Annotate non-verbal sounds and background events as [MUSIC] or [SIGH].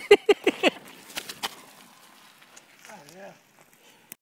oh, [LAUGHS] yeah.